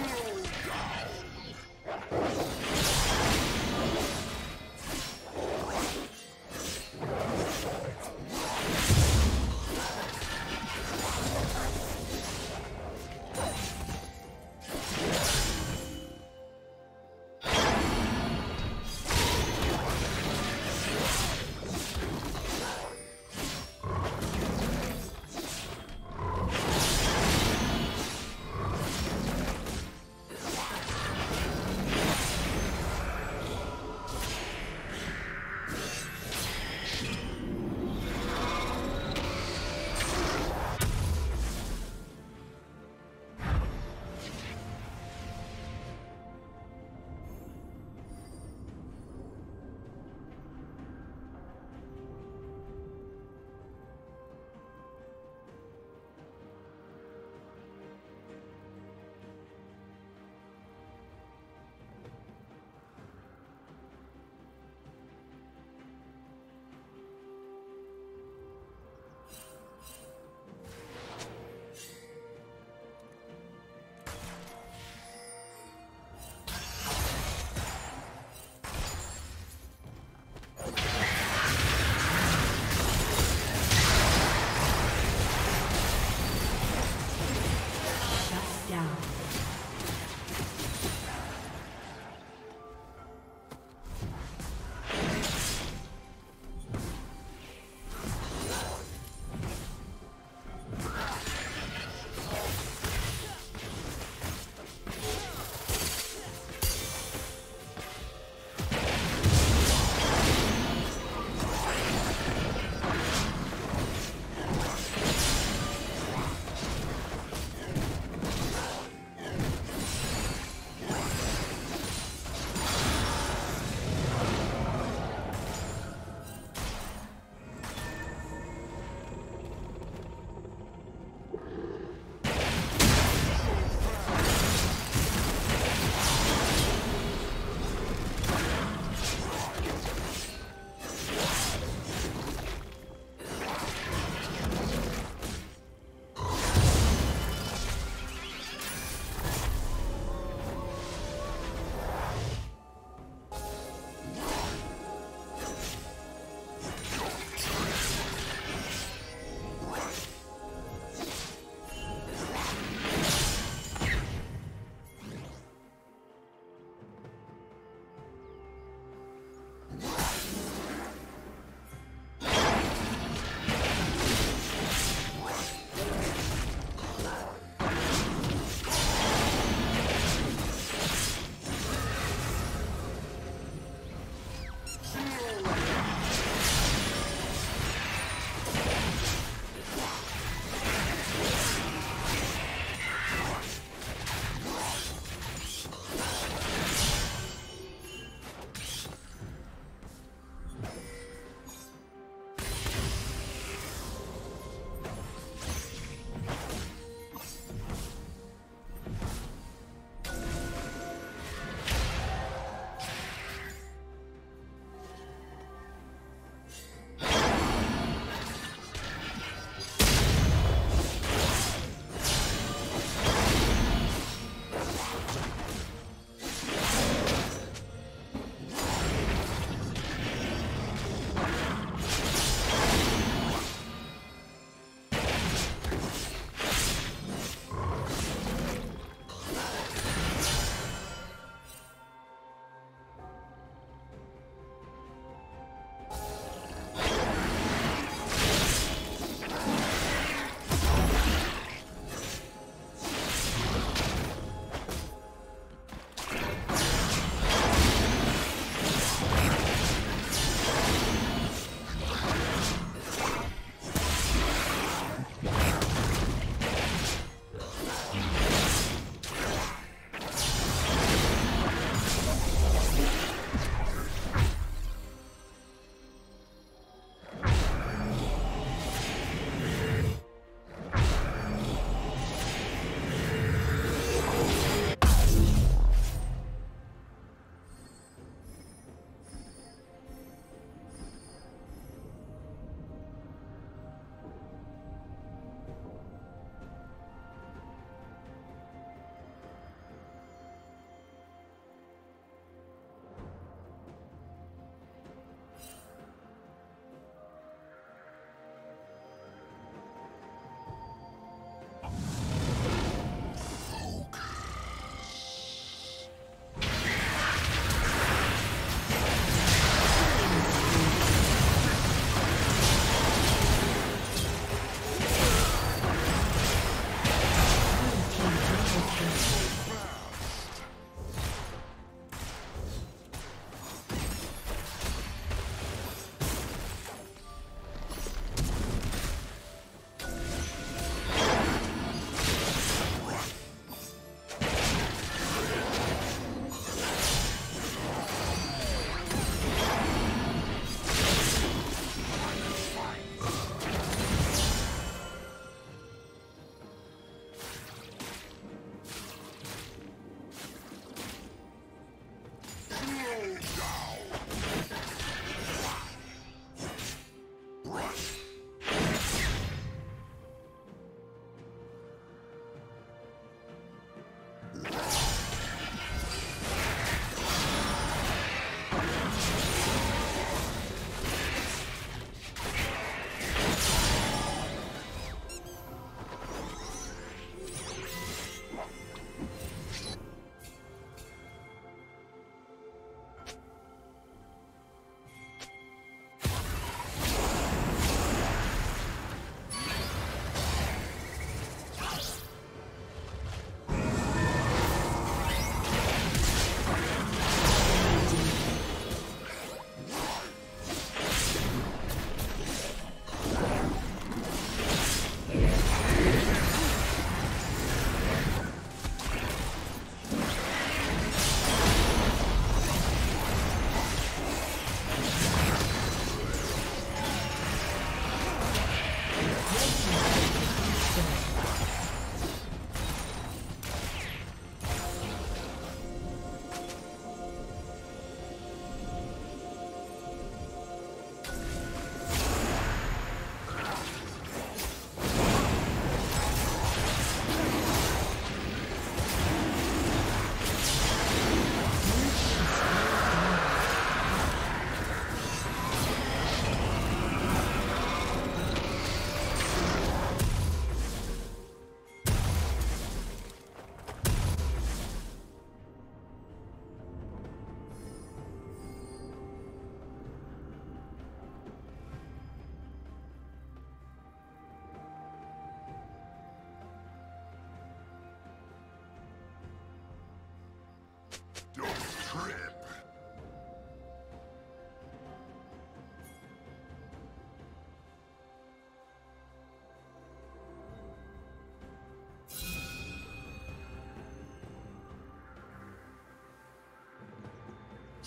Whoa.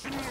Slow down.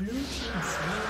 Blue team